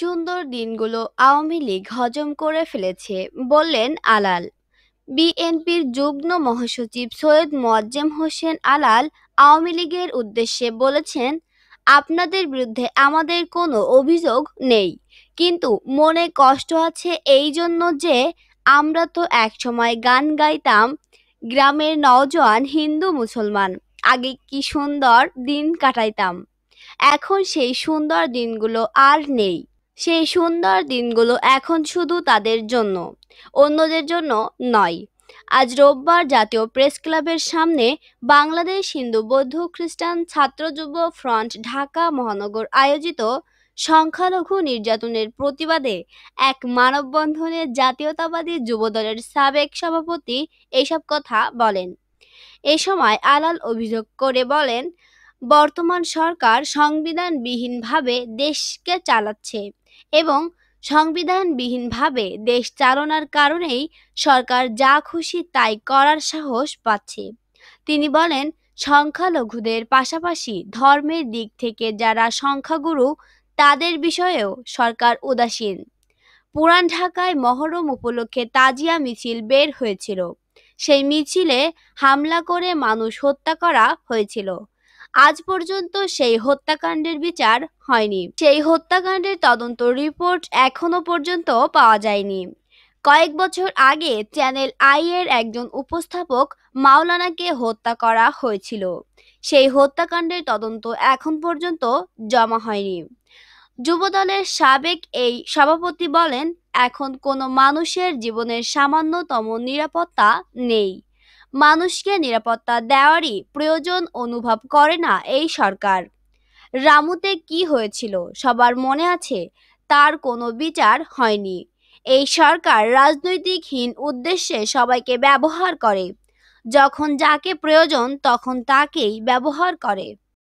সুন্দর দিনগুলো আওয়ামী লীগ হজম করে ফেলেছে, বললেন আলাল। বিএনপির যুগ্ম মহাসচিব সৈয়দ মোয়াজ্জেম হোসেন আলাল আওয়ামী লীগের উদ্দেশ্যে বলেছেন, আপনাদের বিরুদ্ধে আমাদের কোনো অভিযোগ নেই, কিন্তু মনে কষ্ট আছে এই জন্য যে আমরা তো একসময় গান গাইতাম, গ্রামের নওজোয়ান হিন্দু মুসলমান, আগে কি সুন্দর দিন কাটাইতাম। এখন সেই সুন্দর দিনগুলো আর নেই। সেই সুন্দর দিনগুলো এখন শুধু তাদের জন্য, অন্যদের জন্য নয়। আজ রোববার জাতীয় প্রেস ক্লাবের সামনে বাংলাদেশ হিন্দু বৌদ্ধ খ্রিস্টান ছাত্র যুব ফ্রন্ট ঢাকা মহানগর আয়োজিত সংখ্যালঘু নির্যাতনের প্রতিবাদে এক মানববন্ধনে জাতীয়তাবাদী যুবদলের সাবেক সভাপতি এসব কথা বলেন। এ সময় আলাল অভিযোগ করে বলেন বর্তমান সরকার সংবিধানবিহীনভাবে দেশকে চালাচ্ছে এবং সংবিধানবিহীনভাবে দেশ চালনার কারণেই সরকার যা খুশি তাই করার সাহস পাচ্ছে। তিনি বলেন, সংখ্যালঘুদের পাশাপাশি ধর্মের দিক থেকে যারা সংখ্যাগুরু, তাদের বিষয়েও সরকার উদাসীন। পুরান ঢাকায় মহরম উপলক্ষে তাজিয়া মিছিল বের হয়েছিল। সেই মিছিলে হামলা করে মানুষ হত্যা করা হয়েছিল। আজ পর্যন্ত সেই হত্যাকাণ্ডের বিচার হয়নি। সেই হত্যাকাণ্ডের তদন্ত রিপোর্ট এখনও পর্যন্ত পাওয়া যায়নি। কয়েক বছর আগে চ্যানেল আই এর একজন উপস্থাপক মাওলানাকে হত্যা করা হয়েছিল। সেই হত্যাকাণ্ডের তদন্ত এখন পর্যন্ত জমা হয়নি। যুবদলের সাবেক এই সভাপতি বলেন, এখন কোনো মানুষের জীবনের সামান্যতম নিরাপত্তা নেই। মানুষকে নিরাপত্তা দেওয়ারই প্রয়োজন অনুভব করে না এই সরকার। রামুতে কি হয়েছিল সবার মনে আছে? তার কোনো বিচার হয়নি। এই সরকার রাজনৈতিকহীন উদ্দেশ্যে সবাইকে ব্যবহার করে। যখন যাকে প্রয়োজন তখন তাকেই ব্যবহার করে।